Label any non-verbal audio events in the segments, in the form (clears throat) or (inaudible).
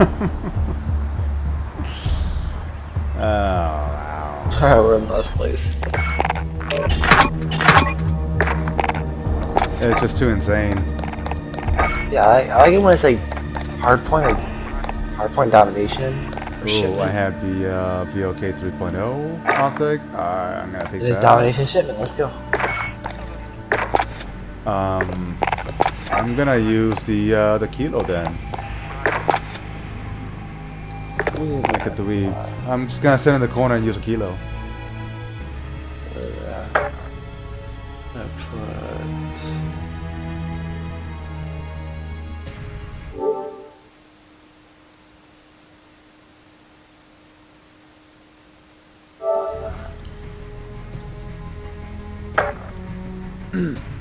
oh, wow. Alright, (laughs) We're in last place. It's just too insane. Yeah, I, I like it when it's like hardpoint, like hardpoint domination. or Ooh, shipment. I have the uh, VLK 3.0 optic. Alright, I'm gonna take It is that. domination shipment. Let's go. Um, I'm gonna use the uh, the kilo then. Look at the weed. I'm just gonna sit in the corner and use a kilo. Uh, (clears throat)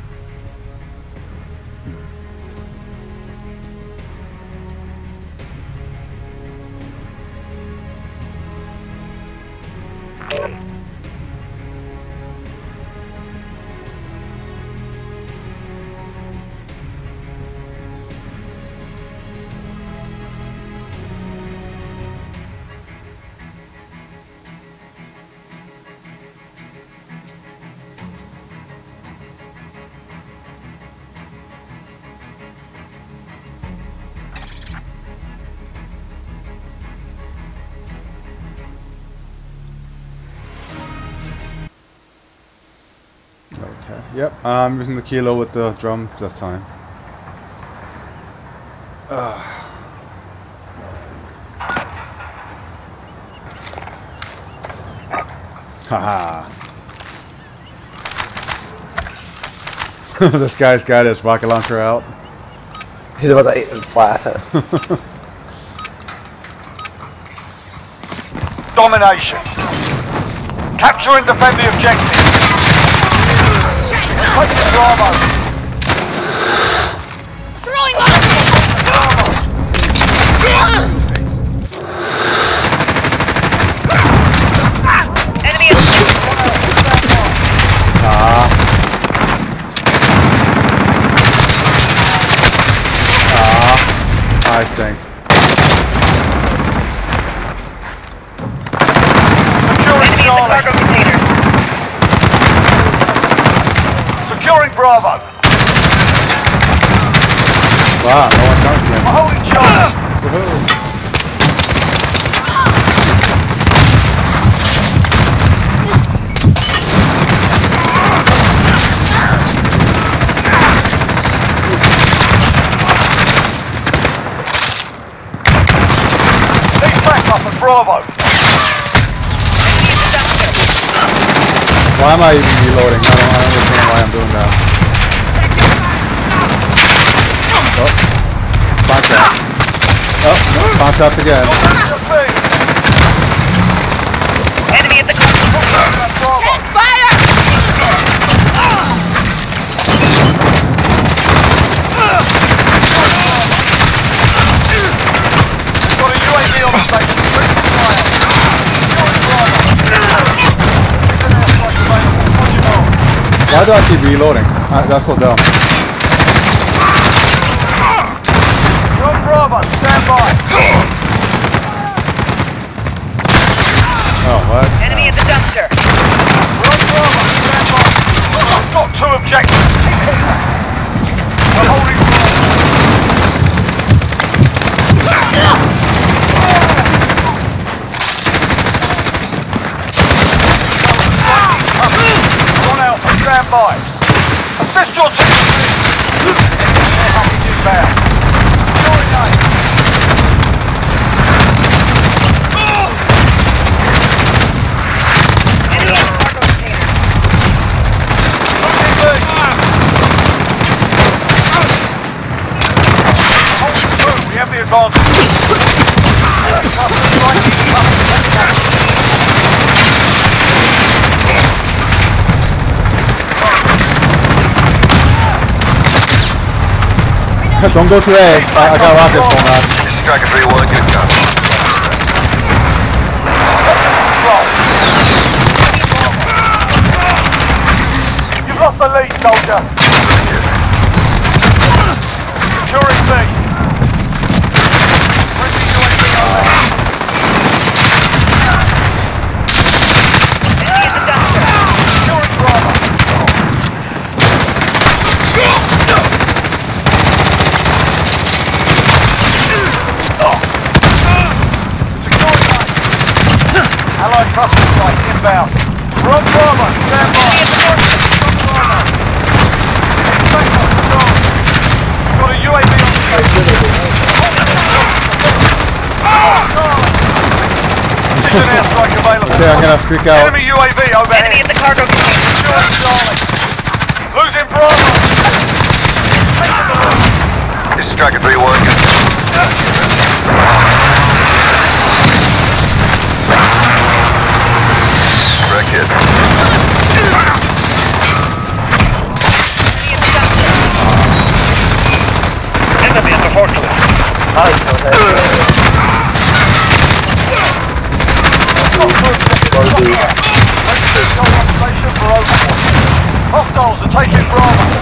Okay. Yep. I'm using the kilo with the drum this time. Ah. Ugh. Haha. (laughs) this guy's got his rocket launcher out. He's about to eat his flat. (laughs) Domination. Capture and defend the objective. Take the Bravo. Throwing Molotov! Enemy in Ah. Ah. I stink. Securing enemy in the Charlie. cargo container. Securing Bravo. Wow, no one's coming to him. We're holding Charlie. Woohoo. Need backup at Bravo. Enemy in the dumpster. Why am I even reloading? I don't, I don't understand why I'm doing that. Oh. Spawn trap. Oh, no, spawn trapped again. Enemy at the cargo. Check fire! Got a UAV on station. Ready for fire. Securing Bravo. Airstrike available. On your mark. Why do I keep reloading? Uh, that's so dumb. We're Bravo. Stand by. Oh, what? Enemy at the dumpster. We're Bravo. Stand by. We've got two objectives. Keep hitting that. We're holding and stand by. Assist your team. They're hunting inbound. Securing A. Enemy in the cargo container. Looking B. Holding through. We have the advantage. Customer strike incoming. (laughs) Don't go to A. I, I got rockets going on. Striker 3-1, good job. You've lost the lead, soldier. Securing B. Bring the Allied cluster strike inbound. We're on Bravo. Stand by. Bravo. Inspector, control. Got a UAV on station. Precision airstrike available. Okay, I'm gonna freak out. Enemy UAV over Enemy in the cargo container. Losing Bravo. This is Striker 3-1. Wreck hit. Enemy in the at the forklift. I killed that. Overwatch. Hostiles are taking Bravo.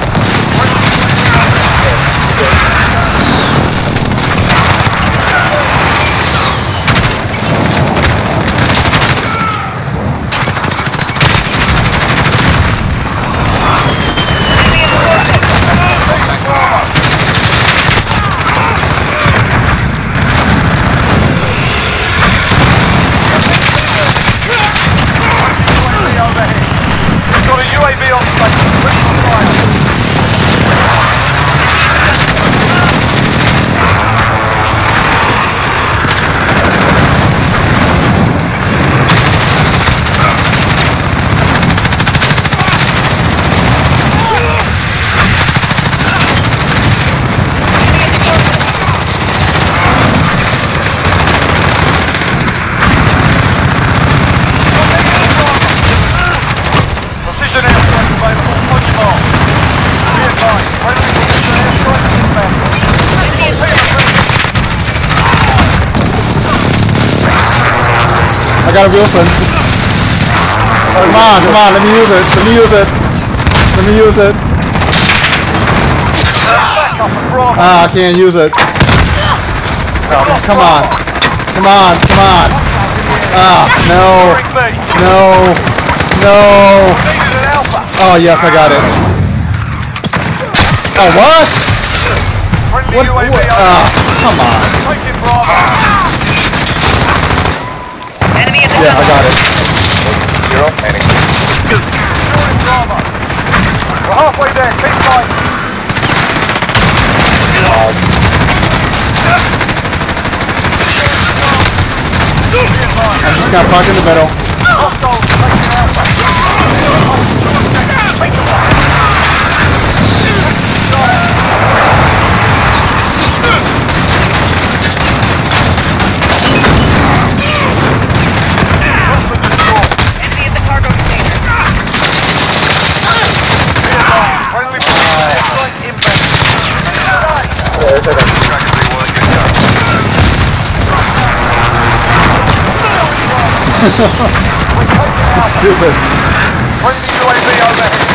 Wheelson. Come on, come on, let me use it. Let me use it. Let me use it. Ah, I can't use it. Come on. Come on, come on. Ah, no. No. No. Oh, yes, I got it. Oh, what? What? What? Ah, come on. Taking Bravo. Enemy in the Yeah, I got it. Zero, heading. Securing Bravo. We're halfway there. Keep. Be. Just got parked in the middle. (laughs) Stupid. Friendly UAV overhead.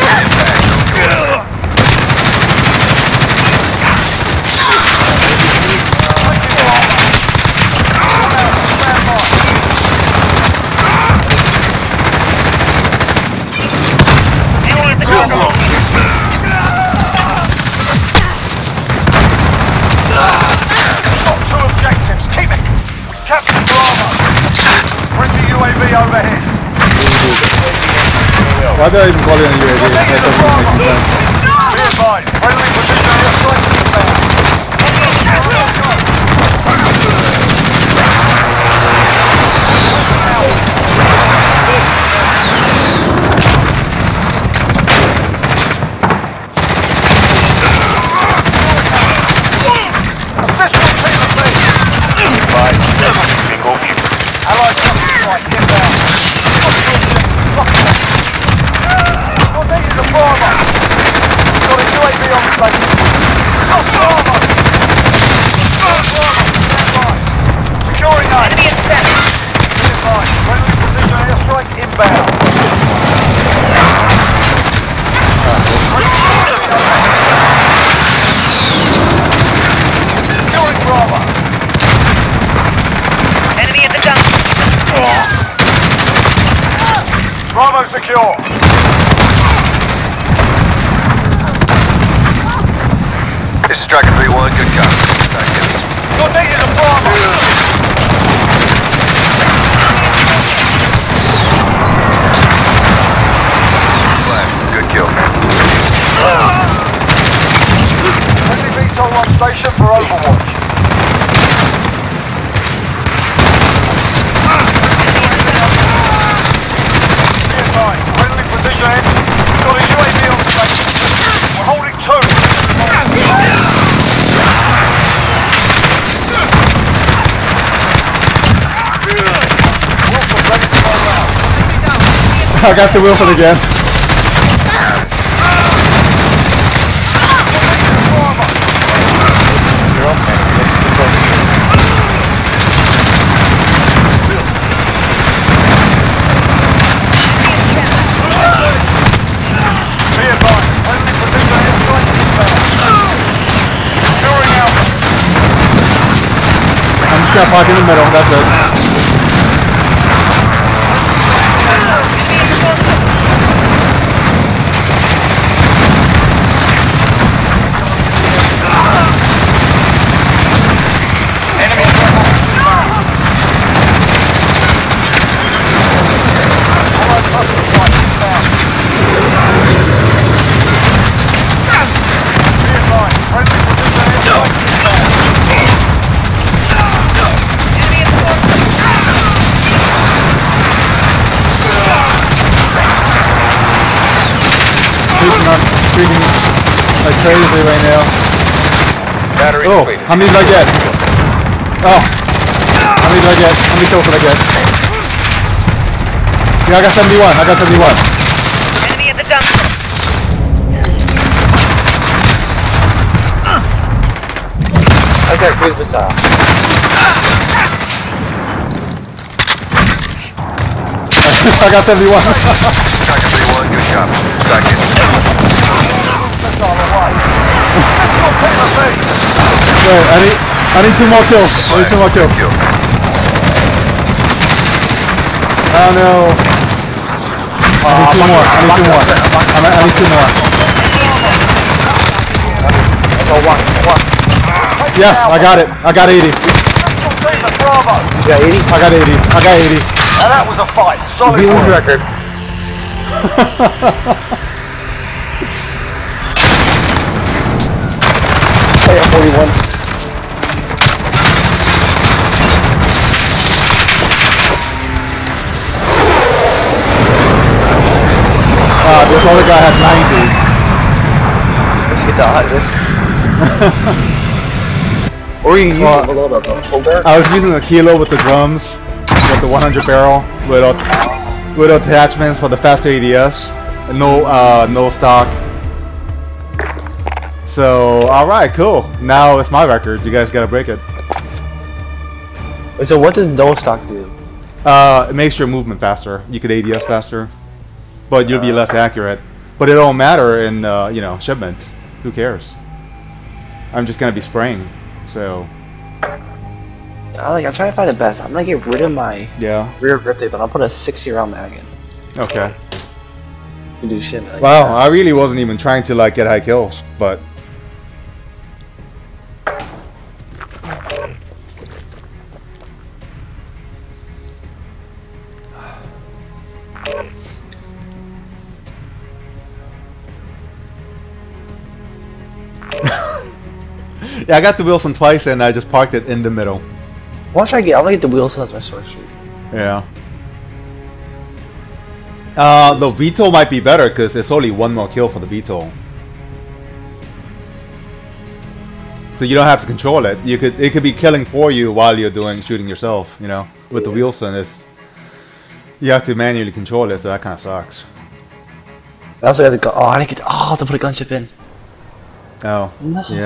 Why did I even call it a UAV? That doesn't make any sense. Bravo secure. This is Dragon 3-1, good copy. Your data's a Bravo! kill. SCV Toll One Station for Overwatch. Precision airstrike inbound. Securing Alpha. I'm just gonna park in the middle. That's it. Crazy right now. Battery Oh, depleted. how many did I get? Oh, how many did I get? How many kills did I get? See, I got 71. I got 71. Enemy at the dump. How's that cruise missile? I got 71. Striker 3-1, good job. Second. Missile away. Escort Peter B. Wait, I need, I need two more kills. I need two more kills. Kill. Oh no. I need two more. I need two more. I need- I need two more. Oh, one, one. Yes, I got it. I got 80. Escort Peter Bravo. You got 80? I got 80. I got 80. Now that was a fight. Solid Viewings work. record. (laughs) I got 41. This other guy had 90. Let's get to 100. (laughs) or you use Well, it below the the holder. I was using the kilo with the drums, with the 100 barrel, without, with attachments for the faster ADS. No, uh, no stock. So, alright, cool. Now it's my record. You guys gotta break it. So what does no stock do? Uh, it makes your movement faster. You could ADS faster, but you'll be uh, less accurate. But it don't matter in uh, you know shipment. Who cares? I'm just gonna be spraying. So I like I'm trying to find the best. I'm gonna get rid of my yeah, rear grip tape, but I'll put a 60 round mag in okay. to do shit like Wow, that. Uh, I really wasn't even trying to like get high kills, but yeah, I got the Wheelson twice and I just parked it in the middle. Why don't I get? I'm gonna get the wheels as my streak. Yeah. Uh, the VTOL might be better because it's only one more kill for the VTOL. So you don't have to control it. You could it could be killing for you while you're doing shooting yourself. You know, with the Wheelson is you have to manually control it, so that kind of sucks. I also got to go. Oh, I didn't get. Oh, I have to put a gunship in. Oh, No. yeah.